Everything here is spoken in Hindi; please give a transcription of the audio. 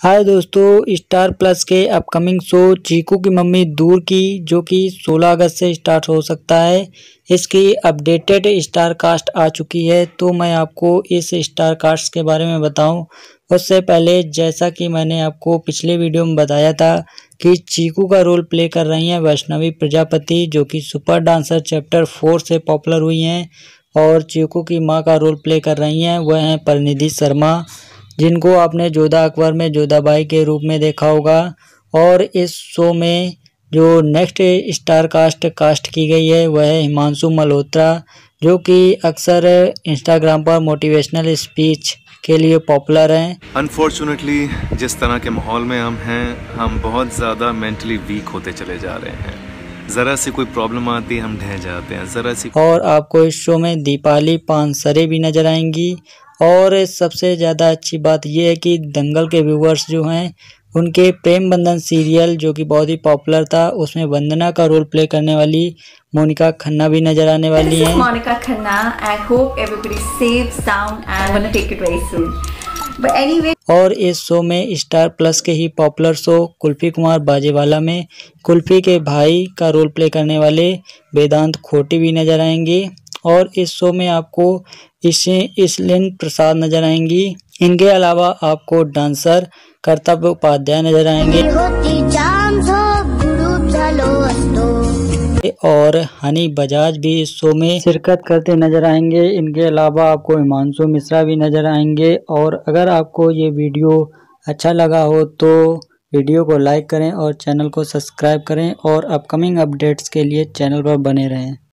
हाय दोस्तों स्टार प्लस के अपकमिंग शो चीकू की मम्मी दूर की, जो कि 16 अगस्त से स्टार्ट हो सकता है। इसकी अपडेटेड स्टार कास्ट आ चुकी है तो मैं आपको इस स्टार कास्ट के बारे में बताऊँ। उससे पहले, जैसा कि मैंने आपको पिछले वीडियो में बताया था कि चीकू का रोल प्ले कर रही हैं वैष्णवी प्रजापति, जो कि सुपर डांसर चैप्टर फोर से पॉपुलर हुई हैं, और चीकू की माँ का रोल प्ले कर रही हैं, वह हैं परिनिधि शर्मा। जिनको आपने जोधा अकबर में जोधाबाई के रूप में देखा होगा। और इस शो में जो नेक्स्ट स्टार कास्ट कास्ट की गई है वह है हिमांशु मल्होत्रा जो कि अक्सर इंस्टाग्राम पर मोटिवेशनल स्पीच के लिए पॉपुलर हैं। अनफॉर्चुनेटली जिस तरह के माहौल में हम हैं हम बहुत ज़्यादा मेंटली वीक होते चले जा रहे हैं। ज़रा सी कोई प्रॉब्लम आती है हम ढह जाते हैं। ज़रा सी और आपको इस शो में दीपाली पानसरे भी नज़र आएँगी। और सबसे ज़्यादा अच्छी बात यह है कि दंगल के व्यूवर्स जो हैं उनके प्रेम बंधन सीरियल जो कि बहुत ही पॉपुलर था उसमें वंदना का रोल प्ले करने वाली मोनिका खन्ना भी नज़र आने वाली हैं Khanna. I hope everybody safe, sound, and I'm gonna take it very soon. But और इस शो में स्टार प्लस के ही पॉपुलर शो कुल्फी कुमार बाजेवाला में कुल्फी के भाई का रोल प्ले करने वाले वेदांत खोटी भी नज़र आएँगे और इस शो में आपको इसे इसलिन प्रसाद नज़र आएँगी। इनके अलावा आपको डांसर कर्तव्य उपाध्याय नज़र आएँगे। और हनी बजाज भी इस शो में शिरकत करते नज़र आएँगे। इनके अलावा आपको हिमांशु मिश्रा भी नज़र आएँगे। और अगर आपको ये वीडियो अच्छा लगा हो तो वीडियो को लाइक करें और चैनल को सब्सक्राइब करें और अपकमिंग अपडेट्स के लिए चैनल पर बने रहें।